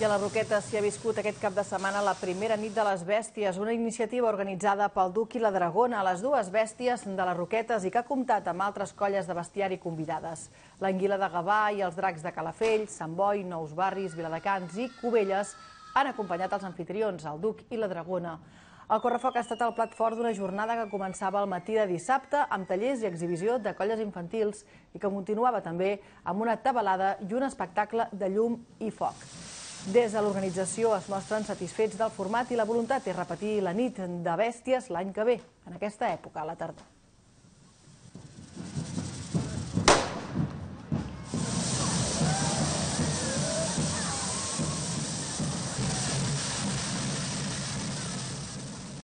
I a les Roquetes s'hi ha viscut aquest cap de setmana la primera nit de les bèsties, una iniciativa organitzada pel Duc i la Dragona, les dues bèsties de les Roquetes i que ha comptat amb altres colles de bestiari convidades. L'Anguila de Gavà i els dracs de Calafell, Sant Boi, Nous Barris, Viladecans i Cubelles han acompanyat els anfitrions, el Duc i la Dragona. El Correfoc ha estat el plat fort d'una jornada que començava al matí de dissabte amb tallers i exhibició de colles infantils i que continuava també amb una tabalada i un espectacle de llum i foc. Des de l'organització es mostren satisfets del format i la voluntat és repetir la nit de bèsties l'any que ve, en aquesta època, a la tardor.